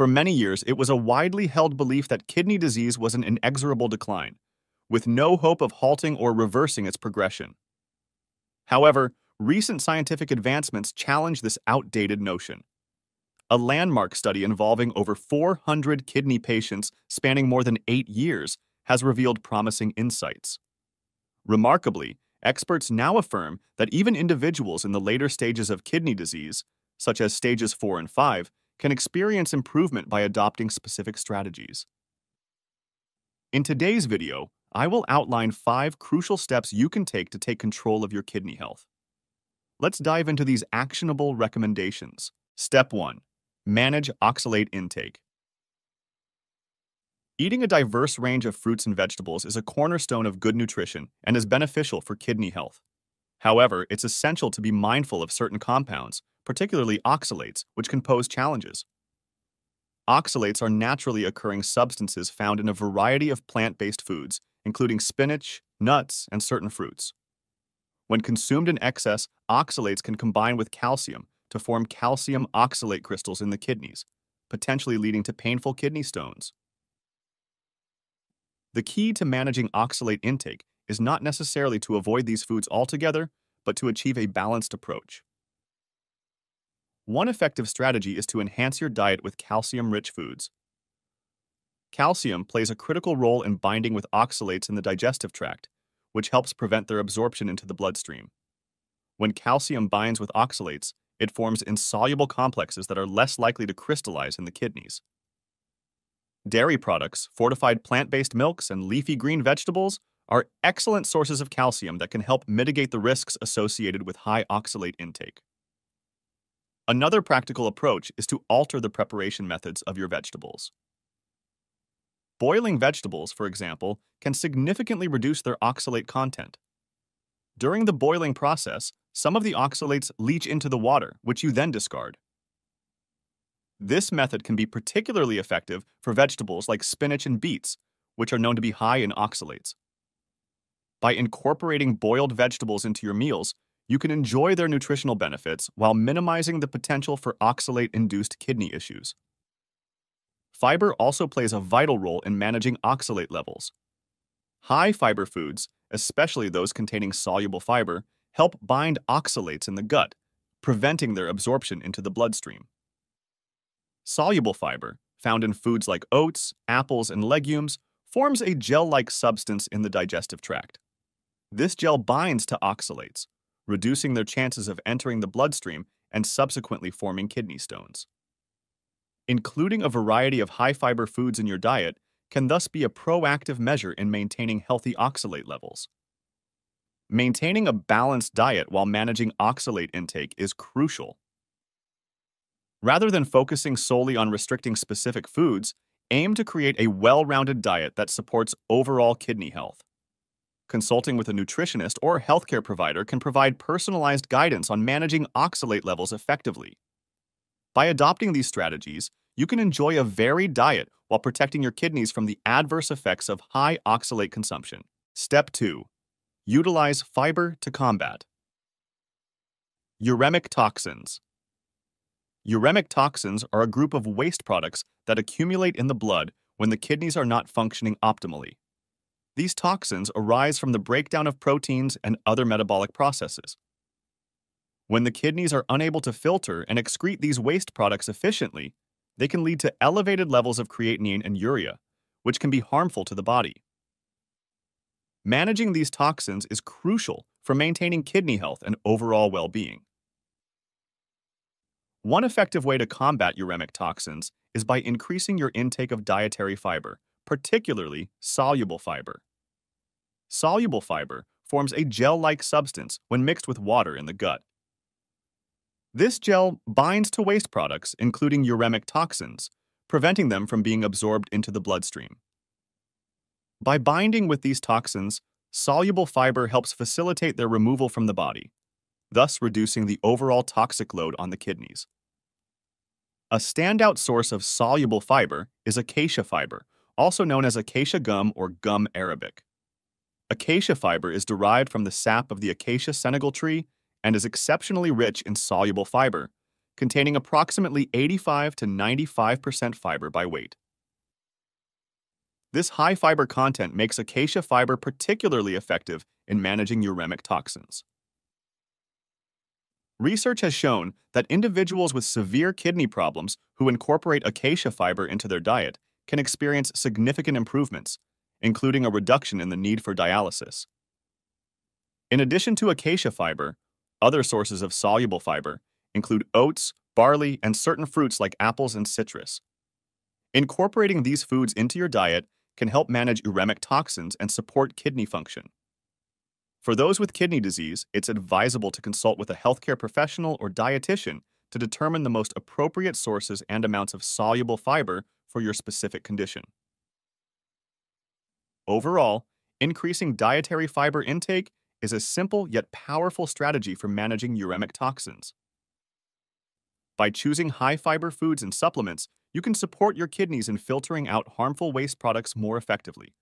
For many years, it was a widely held belief that kidney disease was an inexorable decline, with no hope of halting or reversing its progression. However, recent scientific advancements challenge this outdated notion. A landmark study involving over 400 kidney patients spanning more than eight years has revealed promising insights. Remarkably, experts now affirm that even individuals in the later stages of kidney disease, such as stages 4 and 5, can experience improvement by adopting specific strategies. In today's video, I will outline five crucial steps you can take to take control of your kidney health. Let's dive into these actionable recommendations. Step 1. Manage oxalate intake. Eating a diverse range of fruits and vegetables is a cornerstone of good nutrition and is beneficial for kidney health. However, it's essential to be mindful of certain compounds, particularly oxalates, which can pose challenges. Oxalates are naturally occurring substances found in a variety of plant-based foods, including spinach, nuts, and certain fruits. When consumed in excess, oxalates can combine with calcium to form calcium oxalate crystals in the kidneys, potentially leading to painful kidney stones. The key to managing oxalate intake is not necessarily to avoid these foods altogether, but to achieve a balanced approach. One effective strategy is to enhance your diet with calcium-rich foods. Calcium plays a critical role in binding with oxalates in the digestive tract, which helps prevent their absorption into the bloodstream. When calcium binds with oxalates, it forms insoluble complexes that are less likely to crystallize in the kidneys. Dairy products, fortified plant-based milks, and leafy green vegetables are excellent sources of calcium that can help mitigate the risks associated with high oxalate intake. Another practical approach is to alter the preparation methods of your vegetables. Boiling vegetables, for example, can significantly reduce their oxalate content. During the boiling process, some of the oxalates leach into the water, which you then discard. This method can be particularly effective for vegetables like spinach and beets, which are known to be high in oxalates. By incorporating boiled vegetables into your meals, you can enjoy their nutritional benefits while minimizing the potential for oxalate-induced kidney issues. Fiber also plays a vital role in managing oxalate levels. High fiber foods, especially those containing soluble fiber, help bind oxalates in the gut, preventing their absorption into the bloodstream. Soluble fiber, found in foods like oats, apples, and legumes, forms a gel-like substance in the digestive tract. This gel binds to oxalates, reducing their chances of entering the bloodstream and subsequently forming kidney stones. Including a variety of high-fiber foods in your diet can thus be a proactive measure in maintaining healthy oxalate levels. Maintaining a balanced diet while managing oxalate intake is crucial. Rather than focusing solely on restricting specific foods, aim to create a well-rounded diet that supports overall kidney health. Consulting with a nutritionist or healthcare provider can provide personalized guidance on managing oxalate levels effectively. By adopting these strategies, you can enjoy a varied diet while protecting your kidneys from the adverse effects of high oxalate consumption. Step 2. Utilize fiber to combat. Uremic toxins. Uremic toxins are a group of waste products that accumulate in the blood when the kidneys are not functioning optimally. These toxins arise from the breakdown of proteins and other metabolic processes. When the kidneys are unable to filter and excrete these waste products efficiently, they can lead to elevated levels of creatinine and urea, which can be harmful to the body. Managing these toxins is crucial for maintaining kidney health and overall well-being. One effective way to combat uremic toxins is by increasing your intake of dietary fiber, particularly soluble fiber. Soluble fiber forms a gel-like substance when mixed with water in the gut. This gel binds to waste products, including uremic toxins, preventing them from being absorbed into the bloodstream. By binding with these toxins, soluble fiber helps facilitate their removal from the body, thus reducing the overall toxic load on the kidneys. A standout source of soluble fiber is acacia fiber, also known as acacia gum or gum arabic. Acacia fiber is derived from the sap of the Acacia senegal tree and is exceptionally rich in soluble fiber, containing approximately 85 to 95% fiber by weight. This high fiber content makes acacia fiber particularly effective in managing uremic toxins. Research has shown that individuals with severe kidney problems who incorporate acacia fiber into their diet can experience significant improvements, including a reduction in the need for dialysis. In addition to acacia fiber, other sources of soluble fiber include oats, barley, and certain fruits like apples and citrus. Incorporating these foods into your diet can help manage uremic toxins and support kidney function. For those with kidney disease, it's advisable to consult with a healthcare professional or dietitian to determine the most appropriate sources and amounts of soluble fiber for your specific condition. Overall, increasing dietary fiber intake is a simple yet powerful strategy for managing uremic toxins. By choosing high fiber foods and supplements, you can support your kidneys in filtering out harmful waste products more effectively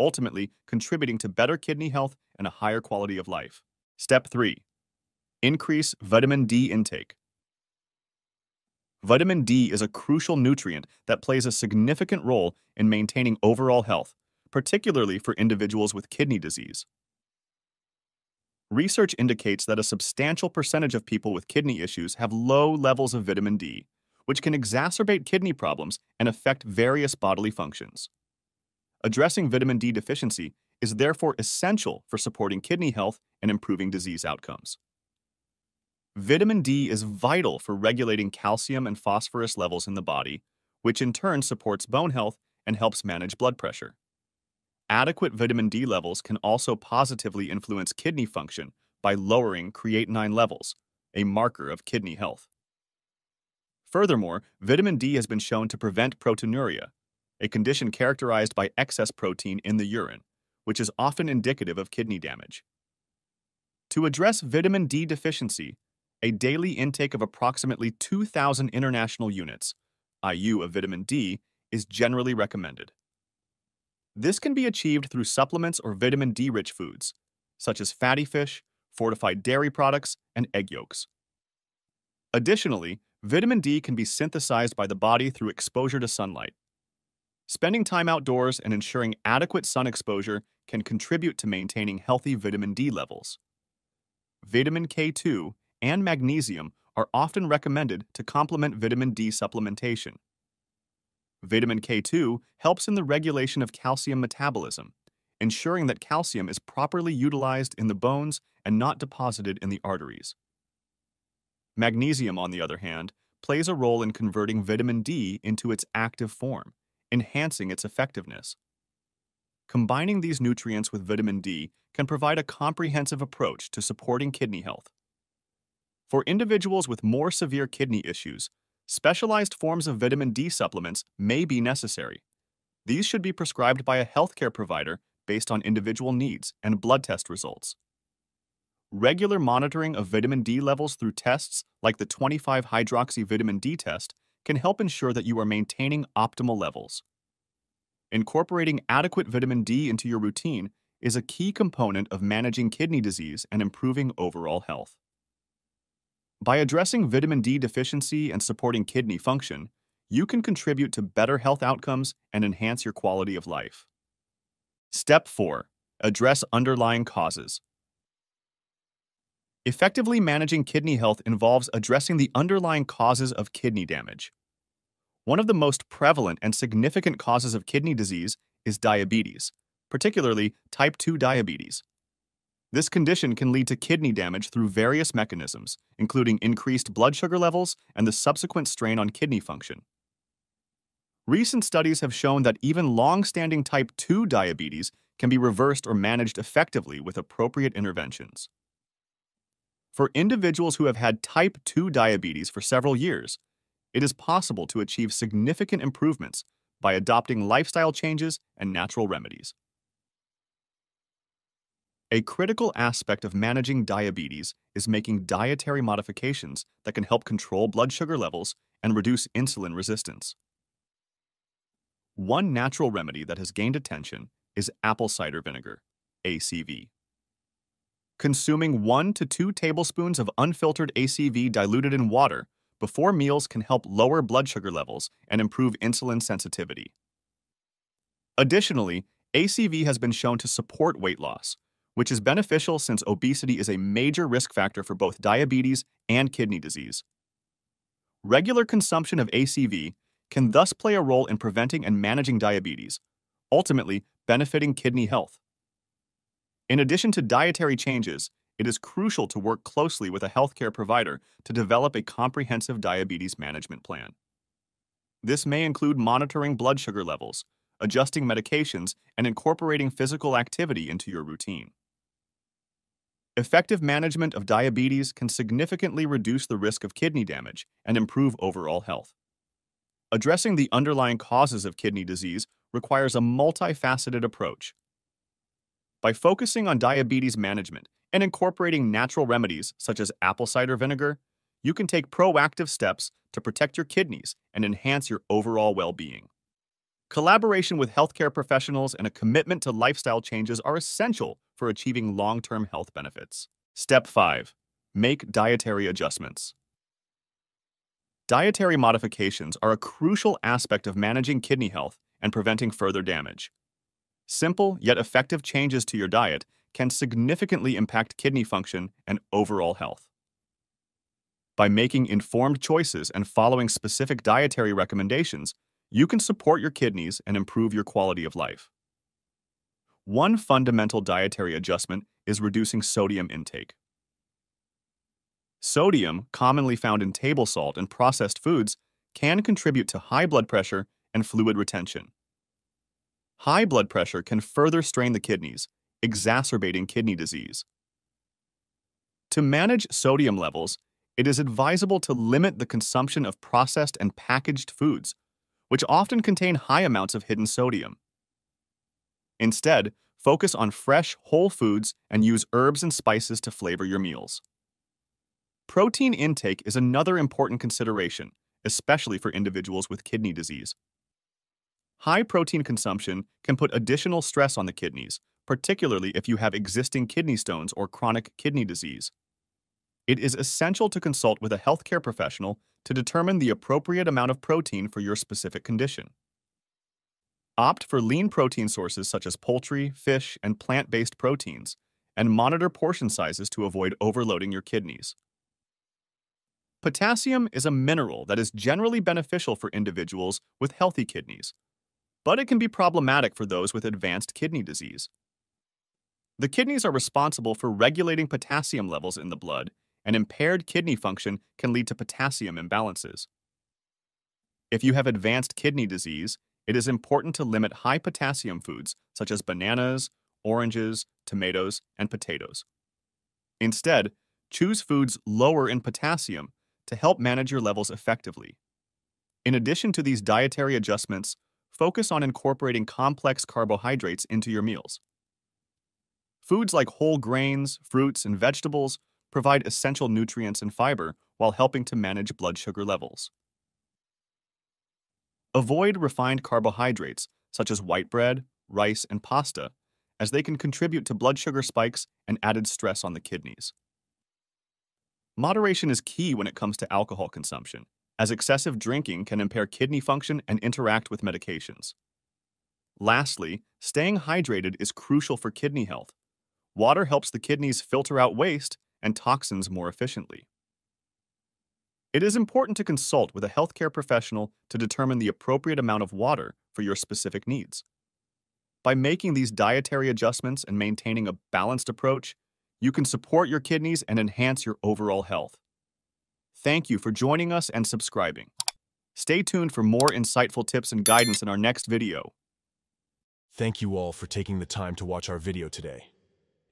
ultimately contributing to better kidney health and a higher quality of life. Step 3. Increase vitamin D intake. Vitamin D is a crucial nutrient that plays a significant role in maintaining overall health, particularly for individuals with kidney disease. Research indicates that a substantial percentage of people with kidney issues have low levels of vitamin D, which can exacerbate kidney problems and affect various bodily functions. Addressing vitamin D deficiency is therefore essential for supporting kidney health and improving disease outcomes. Vitamin D is vital for regulating calcium and phosphorus levels in the body, which in turn supports bone health and helps manage blood pressure. Adequate vitamin D levels can also positively influence kidney function by lowering creatinine levels, a marker of kidney health. Furthermore, vitamin D has been shown to prevent proteinuria, a condition characterized by excess protein in the urine, which is often indicative of kidney damage. To address vitamin D deficiency, a daily intake of approximately 2,000 international units, IU of vitamin D, is generally recommended. This can be achieved through supplements or vitamin D-rich foods, such as fatty fish, fortified dairy products, and egg yolks. Additionally, vitamin D can be synthesized by the body through exposure to sunlight, Spending time outdoors and ensuring adequate sun exposure can contribute to maintaining healthy vitamin D levels. Vitamin K2 and magnesium are often recommended to complement vitamin D supplementation. Vitamin K2 helps in the regulation of calcium metabolism, ensuring that calcium is properly utilized in the bones and not deposited in the arteries. Magnesium, on the other hand, plays a role in converting vitamin D into its active form, enhancing its effectiveness. Combining these nutrients with vitamin D can provide a comprehensive approach to supporting kidney health. For individuals with more severe kidney issues, specialized forms of vitamin D supplements may be necessary. These should be prescribed by a healthcare provider based on individual needs and blood test results. Regular monitoring of vitamin D levels through tests like the 25-hydroxy vitamin D test can help ensure that you are maintaining optimal levels. Incorporating adequate vitamin D into your routine is a key component of managing kidney disease and improving overall health. By addressing vitamin D deficiency and supporting kidney function, you can contribute to better health outcomes and enhance your quality of life. Step 4. Address underlying causes. Effectively managing kidney health involves addressing the underlying causes of kidney damage. One of the most prevalent and significant causes of kidney disease is diabetes, particularly type 2 diabetes. This condition can lead to kidney damage through various mechanisms, including increased blood sugar levels and the subsequent strain on kidney function. Recent studies have shown that even long-standing type 2 diabetes can be reversed or managed effectively with appropriate interventions. For individuals who have had type 2 diabetes for several years, it is possible to achieve significant improvements by adopting lifestyle changes and natural remedies. A critical aspect of managing diabetes is making dietary modifications that can help control blood sugar levels and reduce insulin resistance. One natural remedy that has gained attention is apple cider vinegar, ACV. Consuming 1 to 2 tablespoons of unfiltered ACV diluted in water before meals can help lower blood sugar levels and improve insulin sensitivity. Additionally, ACV has been shown to support weight loss, which is beneficial since obesity is a major risk factor for both diabetes and kidney disease. Regular consumption of ACV can thus play a role in preventing and managing diabetes, ultimately benefiting kidney health. In addition to dietary changes, it is crucial to work closely with a healthcare provider to develop a comprehensive diabetes management plan. This may include monitoring blood sugar levels, adjusting medications, and incorporating physical activity into your routine. Effective management of diabetes can significantly reduce the risk of kidney damage and improve overall health. Addressing the underlying causes of kidney disease requires a multifaceted approach. By focusing on diabetes management and incorporating natural remedies such as apple cider vinegar, you can take proactive steps to protect your kidneys and enhance your overall well-being. Collaboration with healthcare professionals and a commitment to lifestyle changes are essential for achieving long-term health benefits. Step 5. Make dietary adjustments. Dietary modifications are a crucial aspect of managing kidney health and preventing further damage. Simple yet effective changes to your diet can significantly impact kidney function and overall health. By making informed choices and following specific dietary recommendations, you can support your kidneys and improve your quality of life. One fundamental dietary adjustment is reducing sodium intake. Sodium, commonly found in table salt and processed foods, can contribute to high blood pressure and fluid retention. High blood pressure can further strain the kidneys, exacerbating kidney disease. To manage sodium levels, it is advisable to limit the consumption of processed and packaged foods which often contain high amounts of hidden sodium. Instead, focus on fresh, whole foods and use herbs and spices to flavor your meals. Protein intake is another important consideration, especially for individuals with kidney disease. High protein consumption can put additional stress on the kidneys, particularly if you have existing kidney stones or chronic kidney disease. It is essential to consult with a healthcare professional to determine the appropriate amount of protein for your specific condition. Opt for lean protein sources such as poultry, fish, and plant-based proteins, and monitor portion sizes to avoid overloading your kidneys. Potassium is a mineral that is generally beneficial for individuals with healthy kidneys, but it can be problematic for those with advanced kidney disease. The kidneys are responsible for regulating potassium levels in the blood and impaired kidney function can lead to potassium imbalances. If you have advanced kidney disease, it is important to limit high potassium foods such as bananas, oranges, tomatoes, and potatoes. Instead, choose foods lower in potassium to help manage your levels effectively. In addition to these dietary adjustments, focus on incorporating complex carbohydrates into your meals. Foods like whole grains, fruits, and vegetables provide essential nutrients and fiber while helping to manage blood sugar levels. Avoid refined carbohydrates such as white bread, rice, and pasta, as they can contribute to blood sugar spikes and added stress on the kidneys. Moderation is key when it comes to alcohol consumption, as excessive drinking can impair kidney function and interact with medications. Lastly, staying hydrated is crucial for kidney health. Water helps the kidneys filter out waste and toxins more efficiently. It is important to consult with a healthcare professional to determine the appropriate amount of water for your specific needs. By making these dietary adjustments and maintaining a balanced approach, you can support your kidneys and enhance your overall health. Thank you for joining us and subscribing. Stay tuned for more insightful tips and guidance in our next video. Thank you all for taking the time to watch our video today.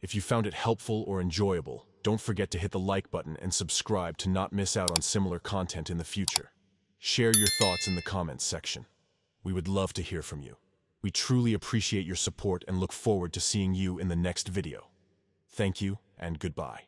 If you found it helpful or enjoyable, don't forget to hit the like button and subscribe to not miss out on similar content in the future. Share your thoughts in the comments section. We would love to hear from you. We truly appreciate your support and look forward to seeing you in the next video. Thank you and goodbye.